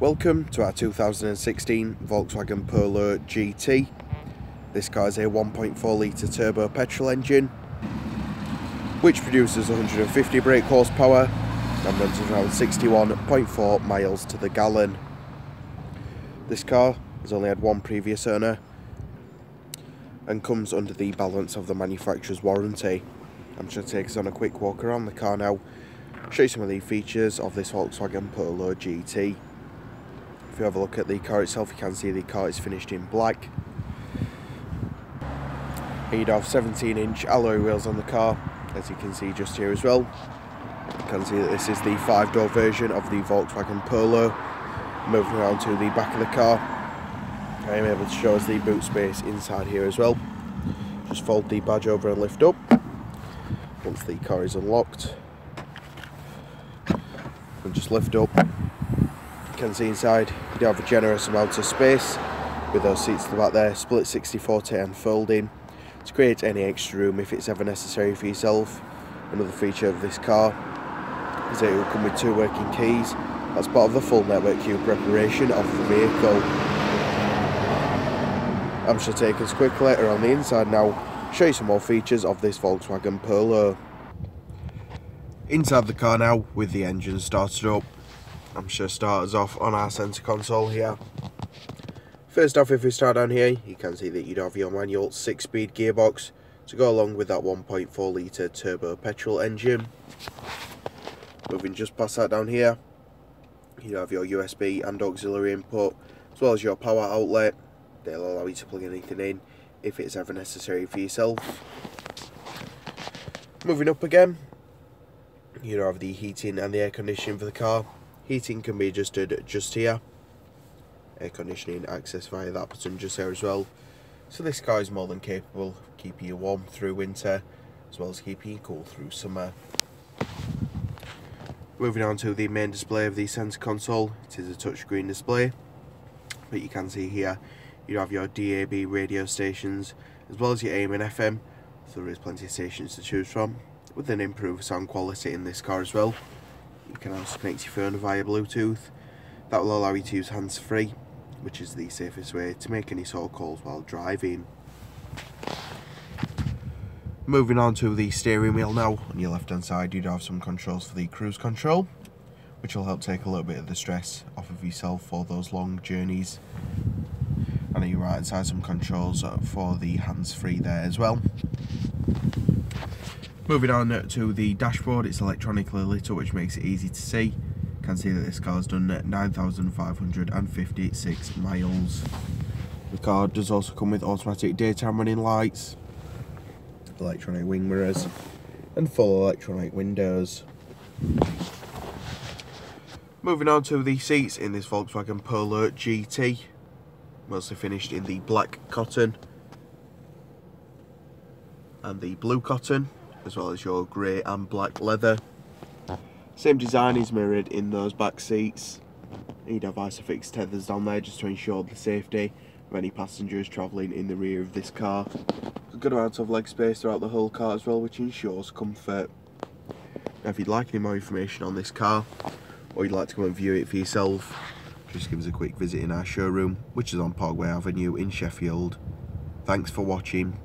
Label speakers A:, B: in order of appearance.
A: Welcome to our 2016 Volkswagen Polo GT. This car is a 1.4 litre turbo petrol engine which produces 150 brake horsepower and runs around 61.4 miles to the gallon. This car has only had one previous owner and comes under the balance of the manufacturer's warranty. I'm just going to take us on a quick walk around the car now, show you some of the features of this Volkswagen Polo GT. If you have a look at the car itself, you can see the car is finished in black. You'd have 17 inch alloy wheels on the car, as you can see just here as well. You can see that this is the five door version of the Volkswagen Polo. Moving around to the back of the car, I am able to show us the boot space inside here as well. Just fold the badge over and lift up once the car is unlocked. And just lift up can see inside you do have a generous amount of space with those seats at the back there, split 60-40 and folding to create any extra room if it's ever necessary for yourself. Another feature of this car is that it will come with two working keys That's part of the full network queue preparation of the vehicle. I'm sure take us quickly around the inside now, show you some more features of this Volkswagen Polo. Inside the car now with the engine started up I'm sure starters off on our centre console here. First off, if we start down here, you can see that you'd have your manual 6-speed gearbox to go along with that 1.4 litre turbo petrol engine. Moving just past that down here, you have your USB and auxiliary input, as well as your power outlet. They'll allow you to plug anything in if it's ever necessary for yourself. Moving up again, you have the heating and the air conditioning for the car. Heating can be adjusted just here. Air conditioning access via that button just there as well. So this car is more than capable of keeping you warm through winter as well as keeping you cool through summer. Moving on to the main display of the centre console, it is a touchscreen display. But you can see here you have your DAB radio stations as well as your AM and FM. So there is plenty of stations to choose from with an improved sound quality in this car as well. You can also connect your phone via Bluetooth. That will allow you to use hands-free, which is the safest way to make any sort of calls while driving. Moving on to the steering wheel now, on your left hand side you'd have some controls for the cruise control, which will help take a little bit of the stress off of yourself for those long journeys. And on your right hand side some controls for the hands-free there as well. Moving on to the dashboard, it's electronically lit up which makes it easy to see. You can see that this car's done 9,556 miles. The car does also come with automatic daytime running lights, electronic wing mirrors and full electronic windows. Moving on to the seats in this Volkswagen Polo GT, mostly finished in the black cotton and the blue cotton as well as your grey and black leather. Same design is mirrored in those back seats. You'd have Isofix tethers down there just to ensure the safety of any passengers travelling in the rear of this car. A good amount of leg space throughout the whole car as well which ensures comfort. Now if you'd like any more information on this car or you'd like to come and view it for yourself just give us a quick visit in our showroom which is on Parkway Avenue in Sheffield. Thanks for watching.